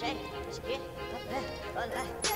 谁？谁？来来来。